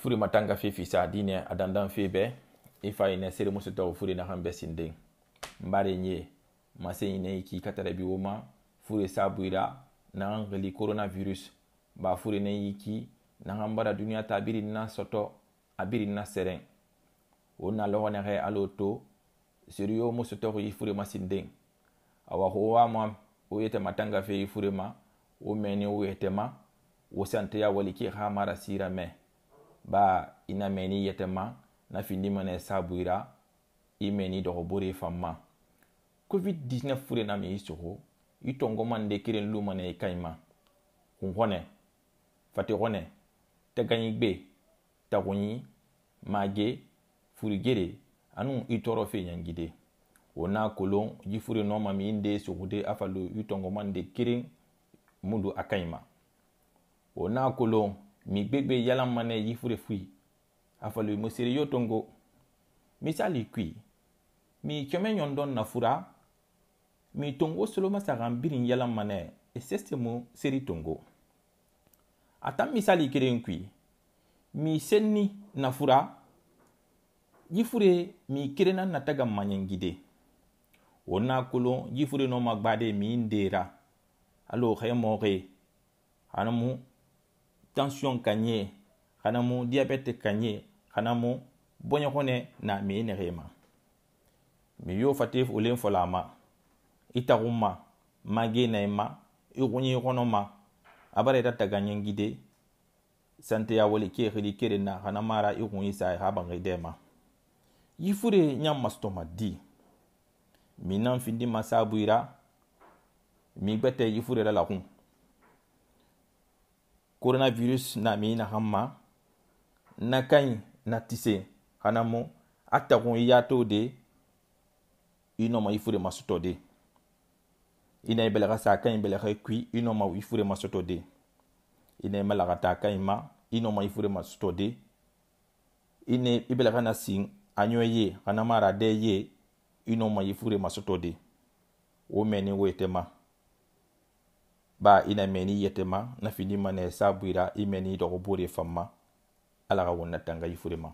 furu ma tanga fe fisa adine adandan fe be ifa ine sere musu tawo furu na hambe sinde mbare nye mase ine iki katara bi woma furu sabuira na angeli coronavirus ba furu ne iki na hambara duniya ta biri na soto abiri na seren wona logo ne ge alo to seriyo musu tawo yi furu ma sinde awa ho wa ma o yete matanga fe yi furu ma o meni o yete ma o santeya waliki ha mara sira me ba ina n'i yetema na findi mana sabuira imeni dogo bore famma covid 19 fure na i sogo i tɔngɔ man de kiren lu mana e kaima kunhone fati hone tagani gbe taguni mage anu i tɔɔrɔ fe nyangide o na kolon ji fure nɔ ma mi inde sogude afalu i tongo man de kiren mundu ma. o na kolon mi gbegbe yalam mane yifure fui afalui mo siri yo tongo mi sali kui mi kyome nyon don na fura mi tongo solo masaga birin yalam mane e seste mo siri tongo atan misali kelen kui mi senni na fura yifure mi kerena nataga manyengide o na kolon yifure no magbade mi ndera alo xe moxe anamu tension ka ɲɛ kana mu diabɛte ka ɲɛ kana mu bɔɲɔgɔnɛ na mi nɛgɛ ma mi yo fate olen fɔla a ma i tagu ma mage na i ma i gunye kɔnɔ ma a bara ita taga ɲɛ gide sante ya wali ke xili kere na kana mara i gun i sa ha bange dɛ ma yi fure ɲa masutɔma di mi nan findi ma sabuira mi gbɛtɛ yi fure la la kun coronavirus na mi na hamma na kaɲi na tise hana mu a tagun i y'a to de i nɔma i fure ma sɔtɔ de i na i bɛlɛka sa a kaɲi bɛlɛka kui i nɔma i fure ma sɔtɔ de i na i malaka ta a kaɲi ma i nɔma i fure ma sɔtɔ de i na i bɛlɛka na sin a ɲɔ ye hana ma ara dɛ ye i nɔma i fure ma sɔtɔ de o mɛni o ye tɛ ma ba ina meni yetema na fini mane sabuira imeni dogo bure famma ala ga wonna tanga yifurima